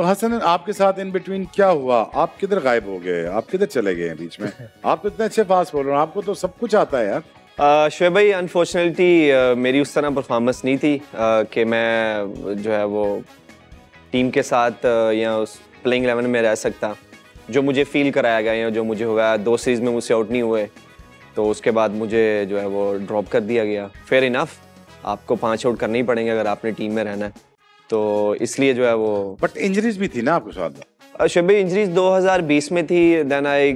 तो हसन आपके साथ इन बिटवीन क्या हुआ? आप किधर गायब हो गए? आप किधर चले गए बीच में? आप तो इतने अच्छे फास्ट बॉलर आपको तो सब कुछ आता है यार। शुएब भाई अनफॉर्चुनेटली मेरी उस तरह परफॉर्मेंस नहीं थी कि मैं जो है वो टीम के साथ या उस प्लेइंग एलेवन में रह सकता। जो मुझे फील कराया गया या जो मुझे हो गया दो सीरीज़ में मुझसे आउट नहीं हुए तो उसके बाद मुझे जो है वो ड्रॉप कर दिया गया। फेयर इनफ आपको पाँच आउट करने ही पड़ेंगे अगर आपने टीम में रहना है। तो इसलिए जो है वो बट इंजरीज भी थी ना आपके साथ? शुभ इंजरीज 2020 में थी देन आई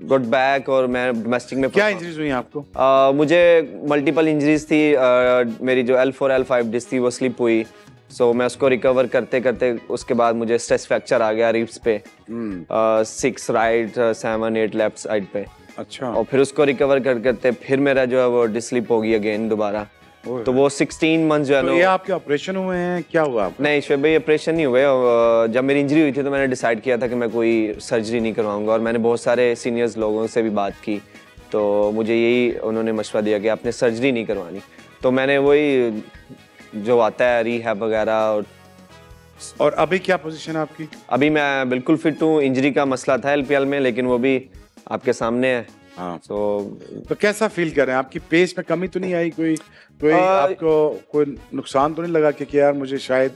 गुड बैक और मैं डोमेस्टिक में क्या इंजरीज हुई आपको? uh, मुझे मल्टीपल इंजरीज थी uh, मेरी जो L four L five disc थी वो स्लिप हुई। सो so, मैं उसको रिकवर करते करते उसके बाद मुझे स्ट्रेस फ्रैक्चर आ गया रिप्स पे। Six right seven eight left side पे। अच्छा। और फिर उसको रिकवर कर करते फिर मेरा जो है वो डिस्लिप हो गई अगेन दोबारा। तो वो 16 मंथ जो है तो ये आपके ऑपरेशन हुए हैं क्या हुआ आपका? नहीं शुभ भाई ऑपरेशन नहीं हुए। जब मेरी इंजरी हुई थी तो मैंने डिसाइड किया था कि मैं कोई सर्जरी नहीं करवाऊँगा। और मैंने बहुत सारे सीनियर्स लोगों से भी बात की। तो मुझे यही उन्होंने मशवरा दिया कि आपने सर्जरी नहीं करवानी। तो मैंने वही जो आता है रीहैब वगैरह और और अभी क्या पोजीशन है आपकी? अभी मैं बिल्कुल फिट हूँ। इंजरी का मसला था एलपीएल में लेकिन वो भी आपके सामने है। हाँ। तो तो कैसा फील कर रहे हैं? आपकी पेस में कमी तो नहीं आई कोई कोई आ, आपको कोई नुकसान तो नहीं लगा कि, यार मुझे शायद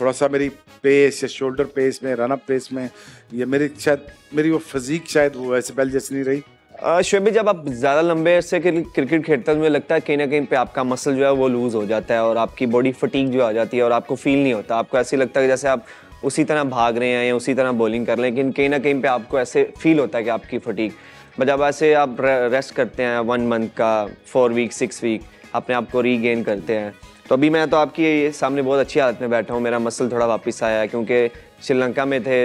थोड़ा सा मेरी पेस या शोल्डर पेस में रन अप पेस में या मेरी शायद मेरी वो फिजिक शायद वो ऐसे पहले जैसे नहीं रही। शुभ जब आप ज़्यादा लंबे से क्रिकेट खेलते हैं तो मुझे लगता है कहीं ना कहीं पे आपका मसल जो है वो लूज़ हो जाता है और आपकी बॉडी फटीक जो आ जाती है और आपको फील नहीं होता। आपको ऐसे लगता है जैसे आप उसी तरह भाग रहे हैं या उसी तरह बॉलिंग कर रहे हैं लेकिन कहीं ना कहीं पे आपको ऐसे फील होता है कि आपकी फटीक जब ऐसे आप रेस्ट करते हैं वन मंथ का फोर वीक सिक्स वीक अपने आप को रीगेन करते हैं तो अभी मैं तो आपकी सामने बहुत अच्छी हालत में बैठा हूँ। मेरा मसल थोड़ा वापस आया है क्योंकि श्रीलंका में थे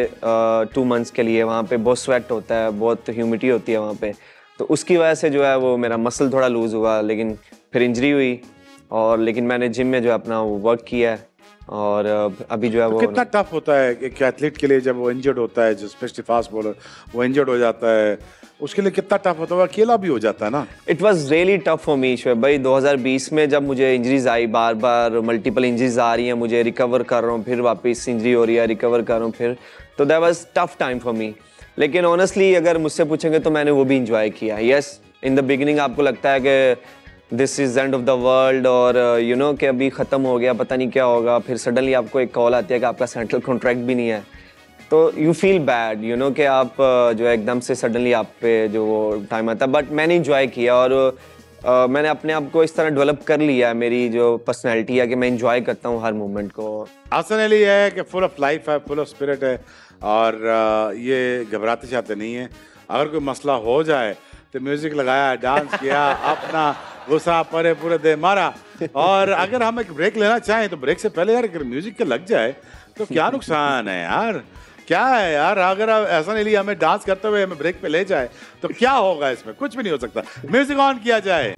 टू मंथ्स के लिए। वहाँ पे बहुत स्वेट होता है बहुत ह्यूमिडिटी होती है वहाँ पे। तो उसकी वजह से जो है वो मेरा मसल थोड़ा लूज़ हुआ लेकिन फिर इंजरी हुई और लेकिन मैंने जिम में जो है अपना वर्क किया है और अभी जो है तो वो कितना टफ होता है एक एथलीट के लिए जब वो इंजर्ड होता है जो स्पेशली फास्ट बॉलर वो इंजर्ड हो जाता है उसके लिए कितना टफ होता है अकेला भी हो जाता है ना। It was really tough for me Shoaib भाई। 2020 में जब मुझे इंजरीज आई बार बार मल्टीपल इंजरीज आ रही हैं, मुझे रिकवर कर रहा हूँ, फिर वापस इंजरी हो रही है रिकवर कर रहा हूँ, फिर। तो that was tough time for me लेकिन ऑनेस्टली अगर मुझसे पूछेंगे तो मैंने वो भी इंजॉय किया। यस इन द बिगिनिंग आपको लगता है कि this is end of the world और यू नो कि अभी ख़त्म हो गया, पता नहीं क्या होगा, फिर सडनली आपको एक कॉल आती है कि आपका सेंट्रल कॉन्ट्रैक्ट भी नहीं है। तो you feel bad you know कि आप जो है एकदम से सडनली आप पे जो वो टाइम आता है। बट मैंने इंजॉय किया और uh, मैंने अपने आप को इस तरह डेवलप कर लिया है मेरी जो पर्सनैलिटी है कि मैं इंजॉय करता हूँ हर मोमेंट को। आसन अली है कि फुल ऑफ़ लाइफ है फुल ऑफ़ स्पिरिट है और ये घबराते चाहते नहीं है। अगर कोई मसला हो जाए तो म्यूज़िक लगाया डांस किया अपना गुस्सा परे पूरे दे मारा। और अगर हम एक ब्रेक लेना चाहें तो ब्रेक से पहले यार अगर म्यूज़िक के लग जाए तो क्या नुकसान है यार? क्या है यार? अगर ऐसा नहीं लिया, हमें डांस करते हुए हमें ब्रेक पे ले जाए तो क्या होगा इसमें? कुछ भी नहीं हो सकता। म्यूज़िक ऑन किया जाए।